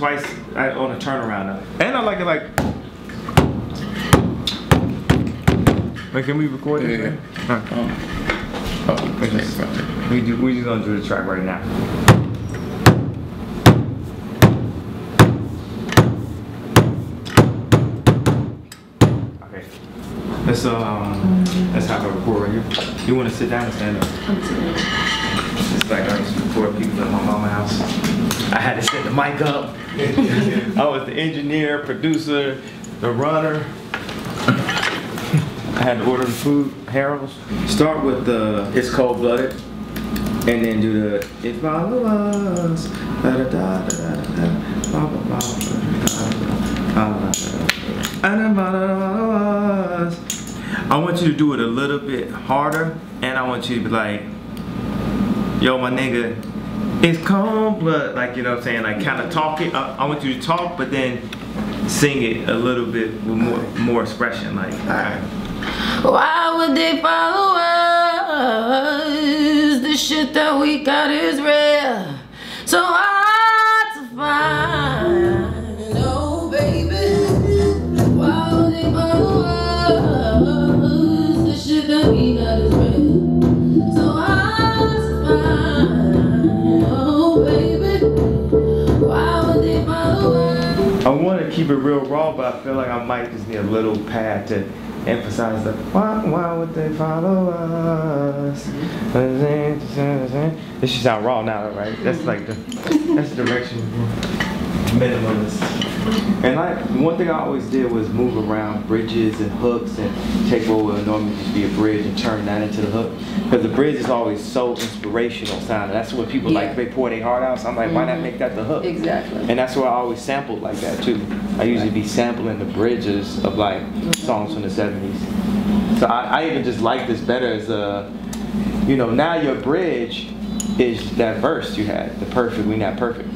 twice on a turnaround though. And I like it like. Wait, can we record this? Yeah. man? Huh. Oh, oh, We okay, just, we, do, we just gonna do the track right now. Okay. Let's um let's have a record right here. You wanna sit down and stand up? It's like I used to record people at my mama's house. I had to set the mic up. I was the engineer, producer, the runner. I had to order the food, Harold's. Start with the It's Cold Blooded, and then do the It Follow Us. Da da da da da da. Blah, blah, blah, blah, da, da, da, da, da, da, da, follow us. I want you to do it a little bit harder, and I want you to be like, yo, my nigga, it's cold blood. Like, you know what I'm saying? Like, kind of talk it. I, I want you to talk, but then sing it a little bit with more, more expression. Like. Why would they follow us? The shit that we got is real. So hard I want to keep it real raw, but I feel like I might just need a little pad to emphasize the why, why would they follow us? This should sound raw now, right? That's like the that's the direction minimalist. And like one thing I always did was move around bridges and hooks and take what would normally just be a bridge and turn that into the hook. Because the bridge is always so inspirational sounding. That's what people like. They pour their heart out. So I'm like, why not mm-hmm. make that the hook? Exactly. And that's why I always sampled like that too. I usually be sampling the bridges of like mm-hmm. songs from the 70s. So I, I even just like this better as a, you know, now your bridge is that verse you had, the perfect, we not perfect.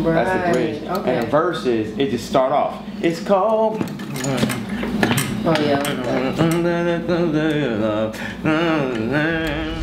That's the bridge. Okay. And the verse is, it just start off, it's cold. Oh, yeah. I like that.